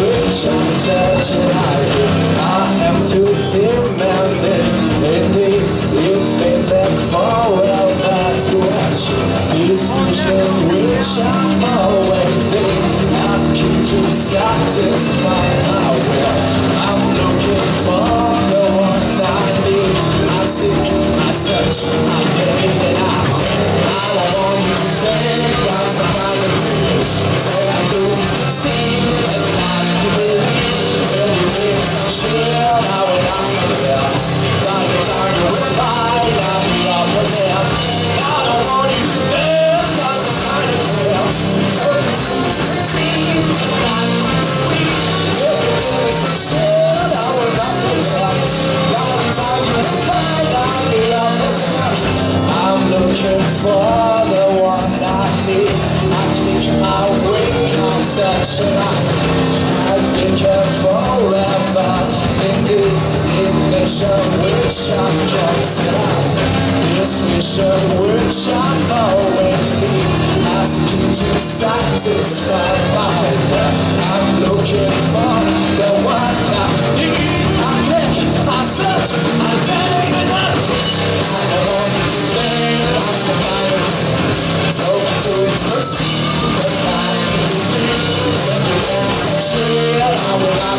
I'm searching I I am too demanding. Indeed, it's been take forever to watch this vision which I'm always been asking to satisfy I search, and I, I've been kept forever in the ignition which I'm considered. This mission which I'm always deep, asking to satisfy my. I'm looking for the one I need. I click, I search, I think, and I I don't want to think I'm somebody